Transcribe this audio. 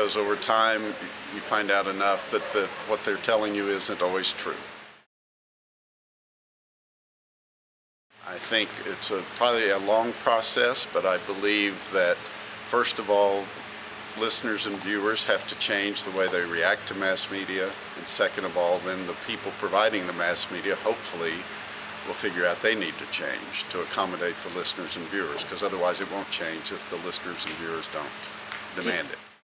because over time you find out enough that the, what they're telling you isn't always true. I think it's a, probably a long process, but I believe that first of all, listeners and viewers have to change the way they react to mass media. And second of all, then the people providing the mass media hopefully will figure out they need to change to accommodate the listeners and viewers because otherwise it won't change if the listeners and viewers don't demand it.